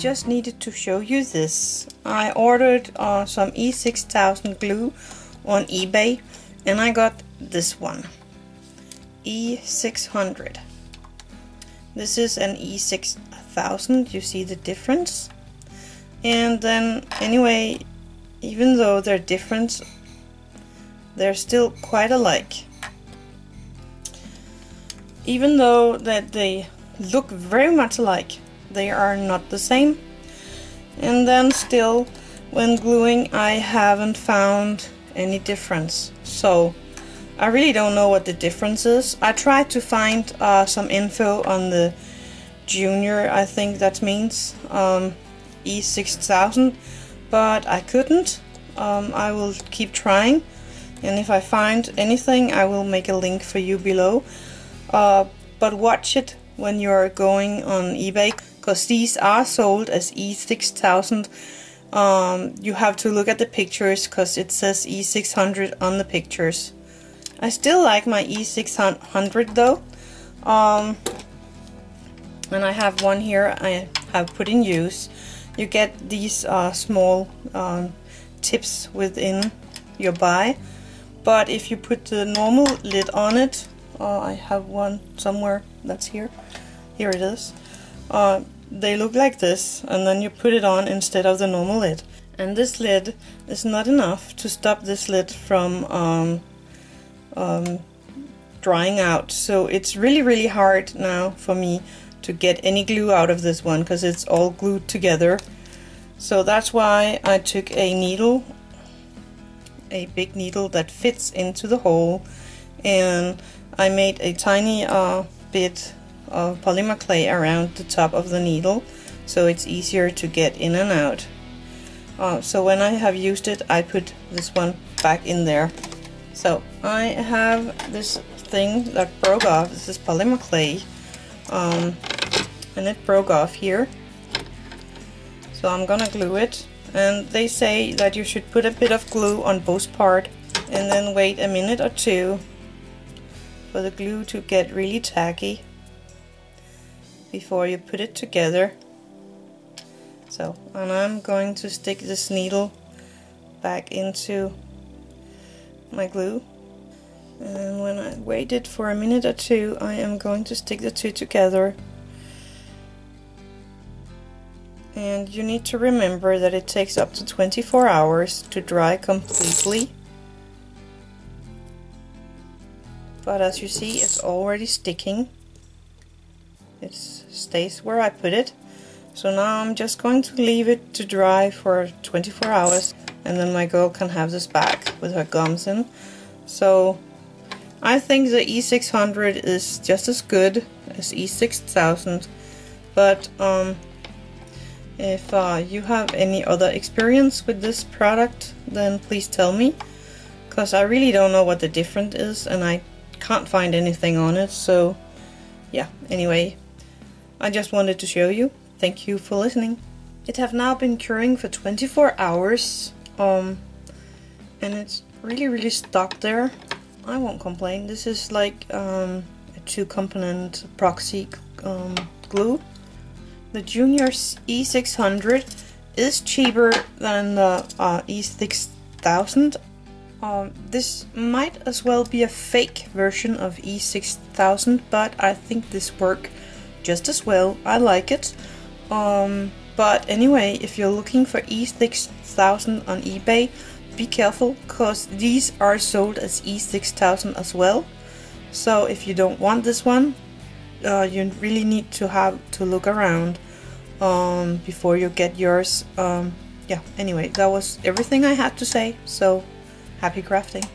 just needed to show you this. I ordered uh, some E6000 glue on eBay and I got this one. E600. This is an E6000, you see the difference. And then anyway, even though they're different, they're still quite alike. Even though that they look very much alike, they are not the same. And then still, when gluing, I haven't found any difference. So, I really don't know what the difference is. I tried to find uh, some info on the Junior, I think that means, um, E6000, but I couldn't. Um, I will keep trying, and if I find anything, I will make a link for you below. Uh, but watch it when you're going on eBay because these are sold as E6000 um, you have to look at the pictures because it says E600 on the pictures. I still like my E600 though. Um, and I have one here I have put in use. You get these uh, small um, tips within your buy. But if you put the normal lid on it uh, I have one somewhere that's here. Here it is. Uh, they look like this and then you put it on instead of the normal lid. And this lid is not enough to stop this lid from um, um, drying out. So it's really really hard now for me to get any glue out of this one because it's all glued together. So that's why I took a needle a big needle that fits into the hole and I made a tiny uh, bit of polymer clay around the top of the needle so it's easier to get in and out. Uh, so when I have used it I put this one back in there. So I have this thing that broke off, this is polymer clay um, and it broke off here. So I'm gonna glue it and they say that you should put a bit of glue on both part and then wait a minute or two for the glue to get really tacky before you put it together. So, and I'm going to stick this needle back into my glue. And when I wait it for a minute or two, I am going to stick the two together. And you need to remember that it takes up to 24 hours to dry completely. But as you see, it's already sticking. It stays where I put it. So now I'm just going to leave it to dry for 24 hours and then my girl can have this back with her gums in. So I think the E600 is just as good as E6000 but um, if uh, you have any other experience with this product then please tell me because I really don't know what the difference is and I can't find anything on it so yeah anyway I just wanted to show you. Thank you for listening. It have now been curing for 24 hours. Um, and it's really, really stuck there. I won't complain. This is like um, a two-component epoxy um, glue. The Junior E600 is cheaper than the uh, E6000. Um, this might as well be a fake version of E6000, but I think this work just as well. I like it. Um, but anyway, if you're looking for E6000 on eBay, be careful because these are sold as E6000 as well. So if you don't want this one, uh, you really need to have to look around um, before you get yours. Um, yeah, anyway, that was everything I had to say. So happy crafting.